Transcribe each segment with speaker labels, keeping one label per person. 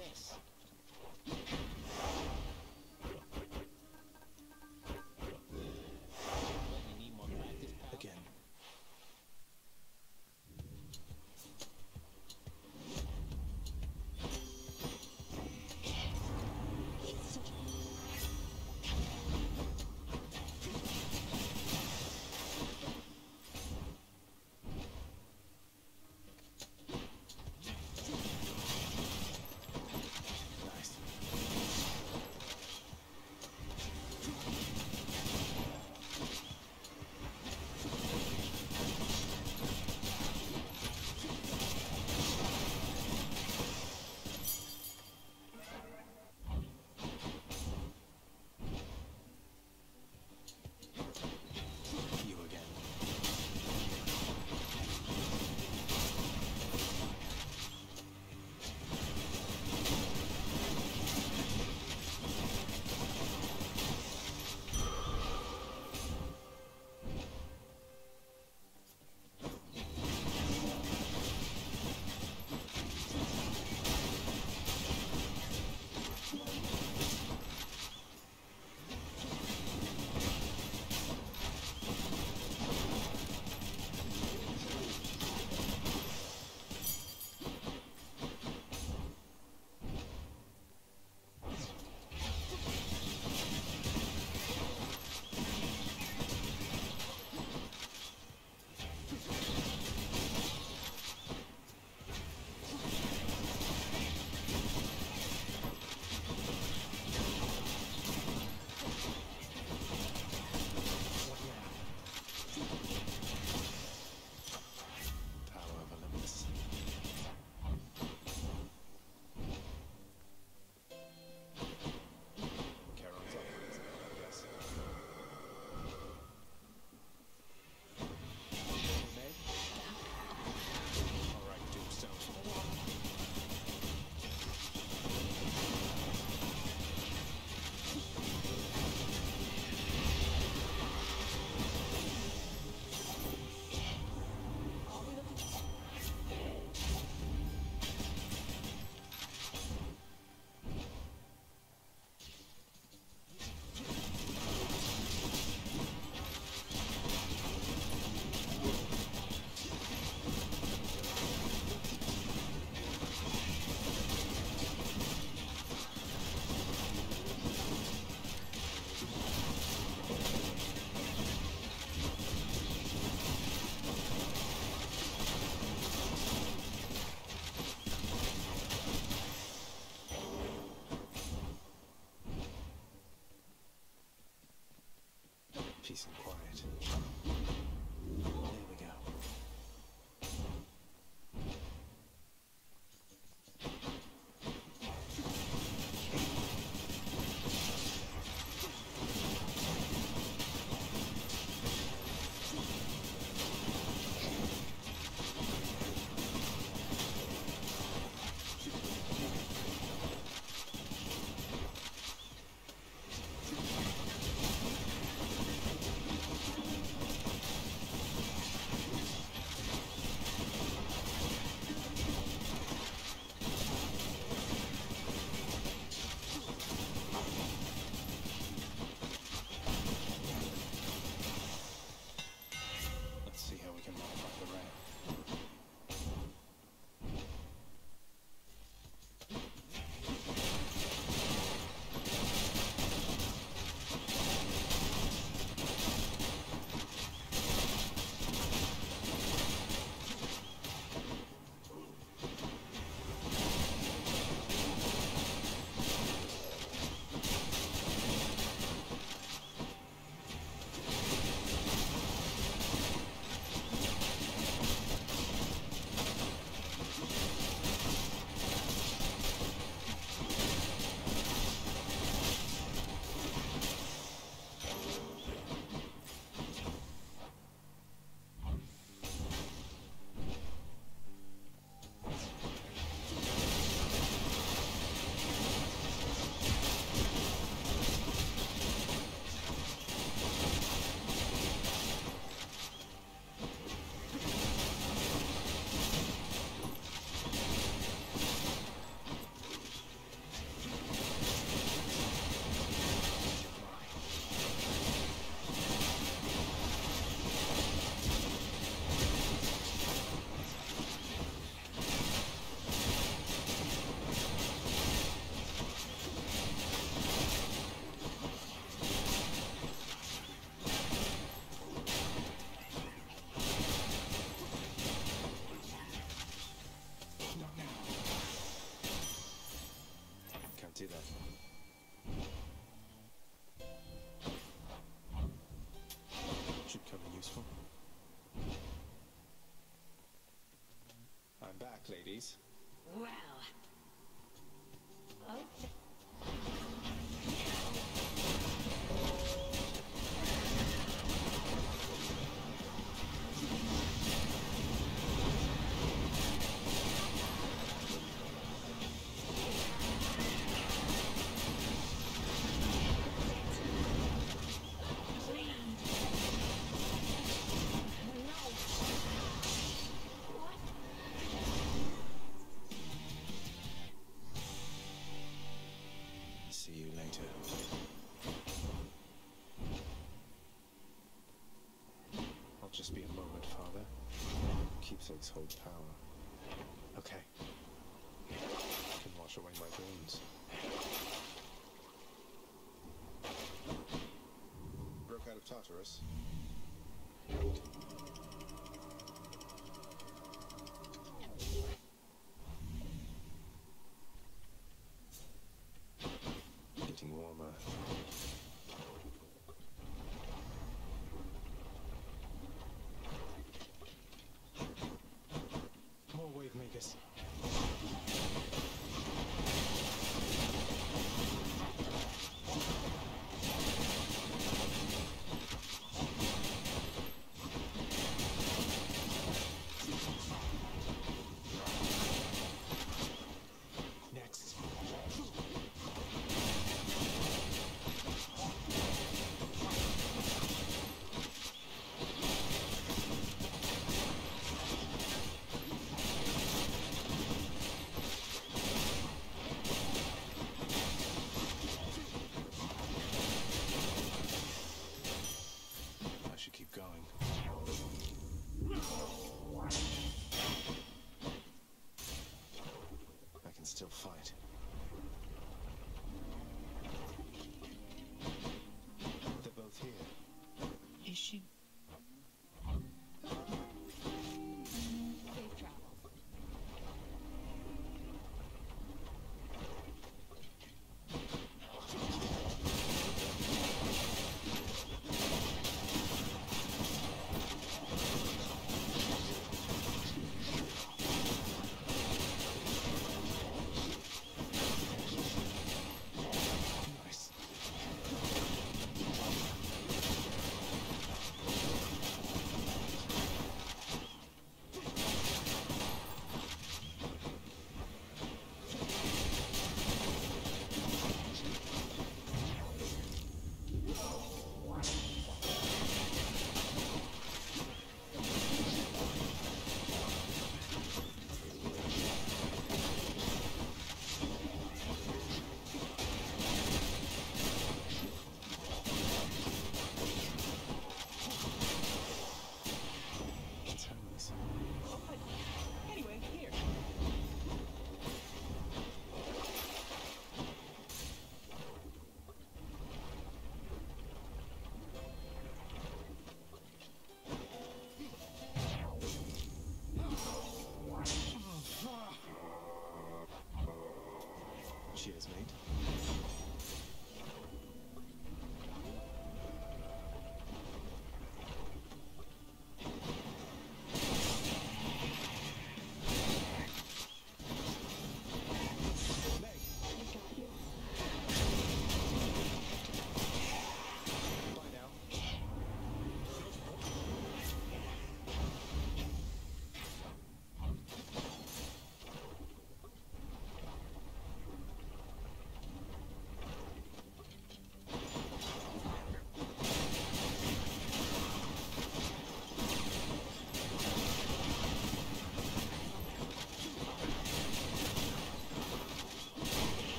Speaker 1: miss.
Speaker 2: just be a moment, Father.
Speaker 1: Keepsakes hold power. Okay. I can wash away my wounds. Broke out of Tartarus.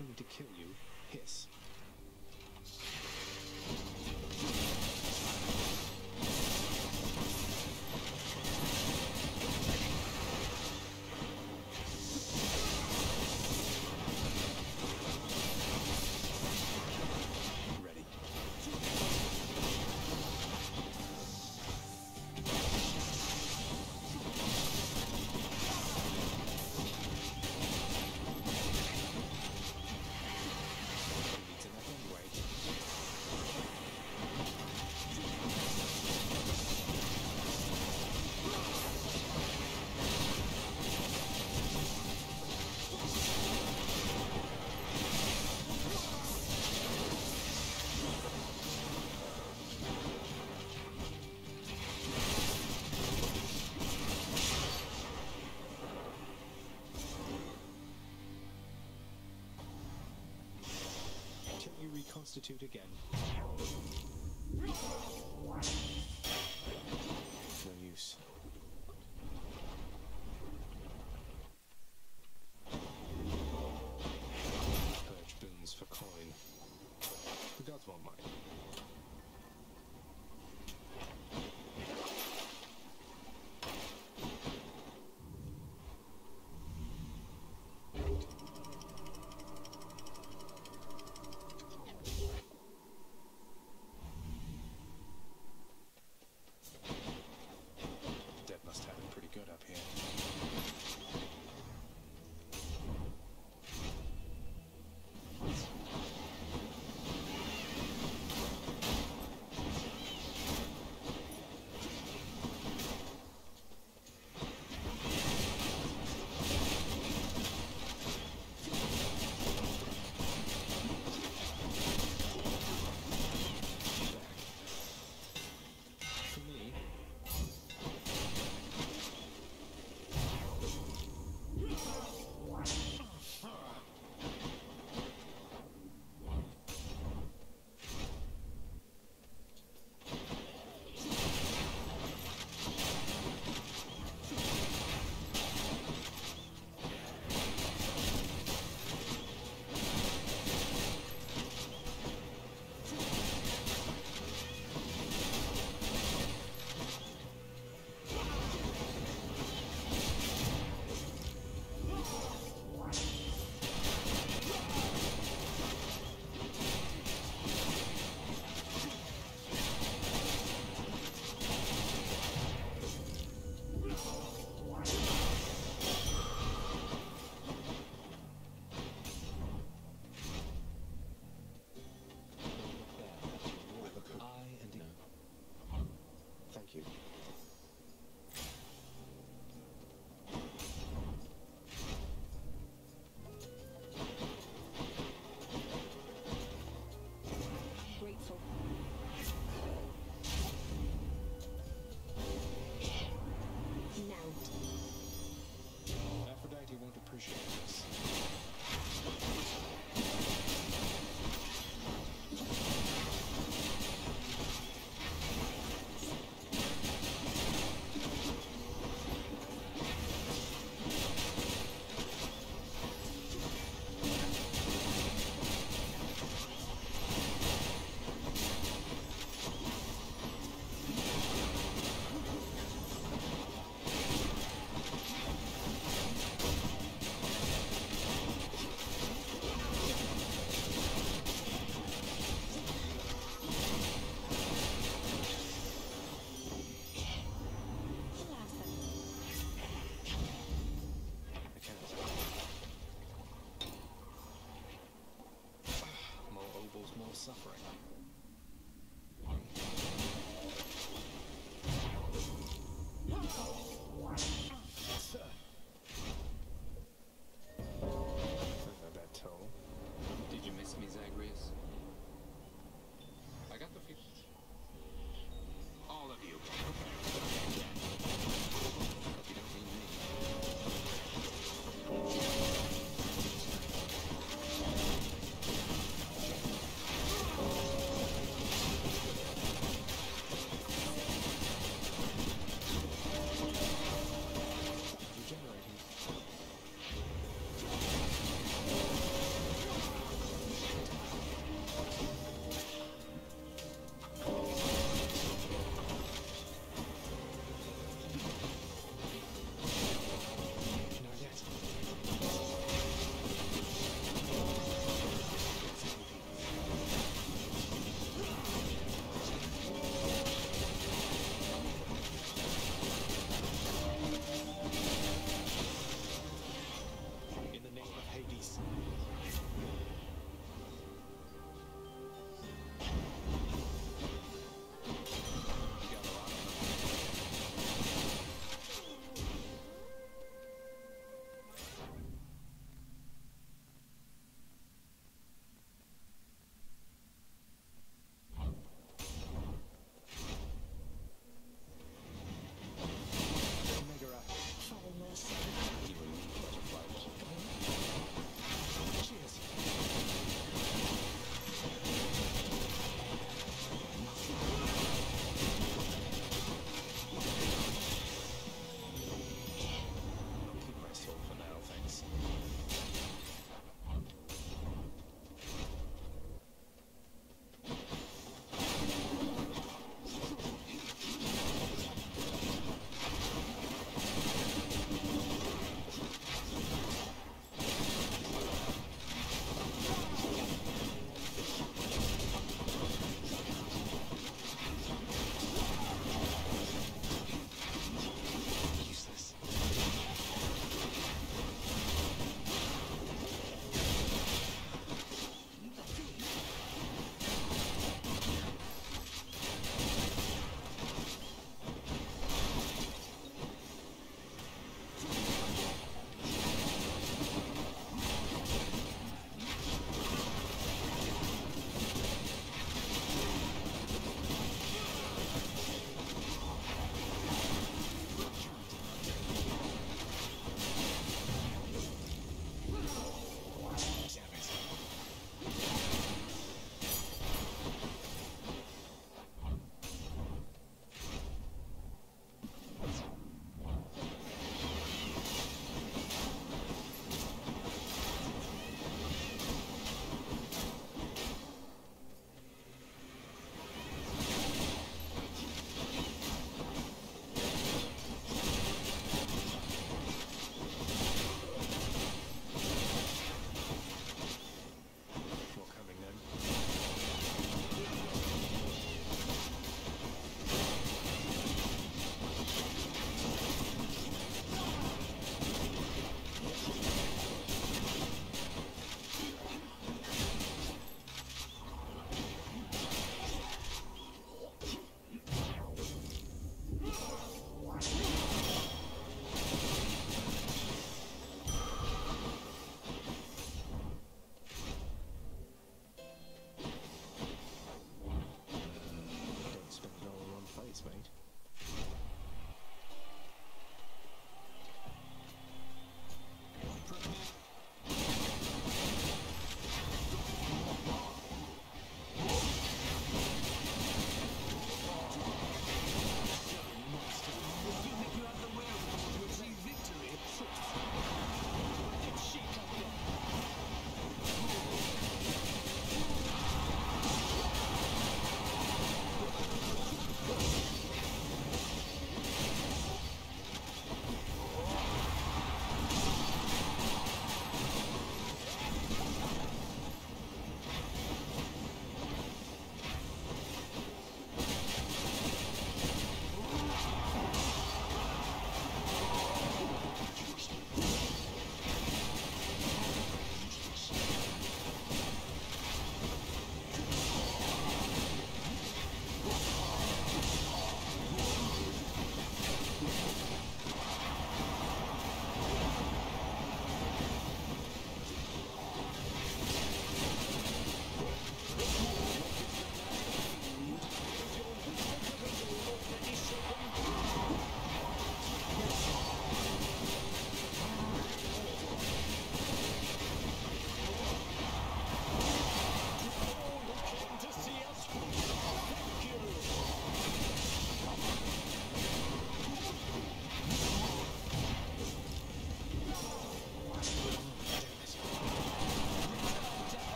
Speaker 1: Me to kill you, hiss. Reconstitute again.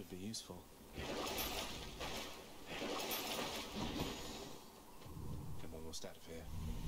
Speaker 1: should be useful. I'm almost out of here.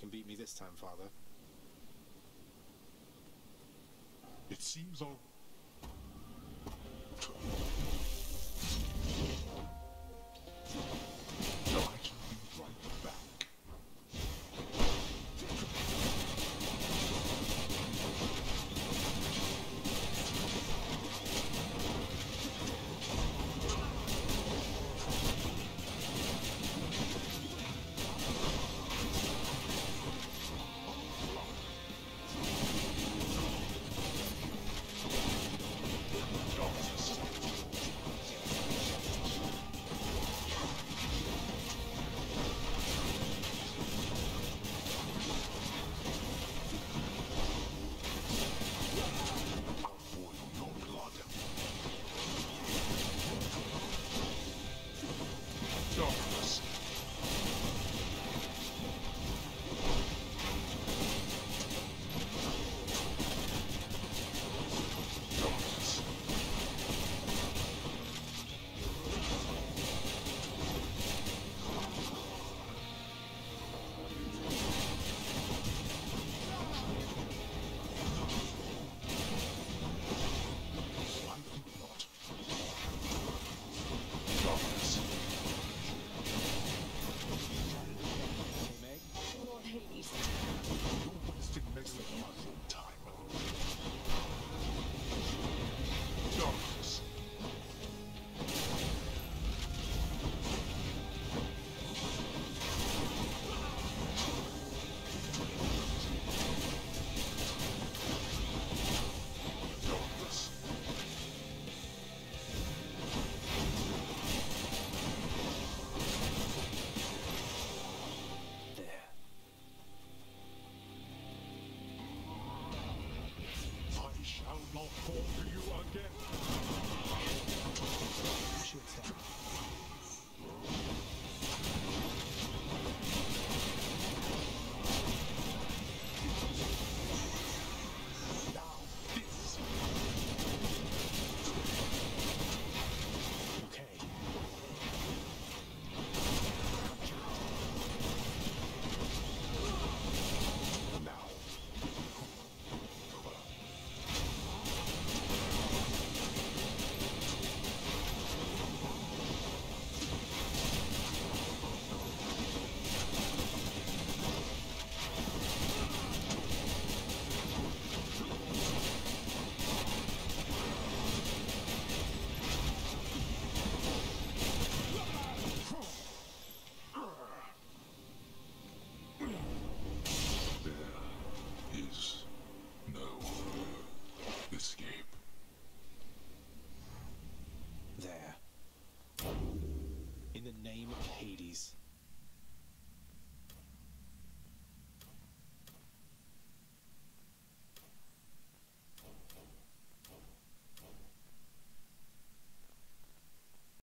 Speaker 1: can beat me this time, Father.
Speaker 3: It seems all...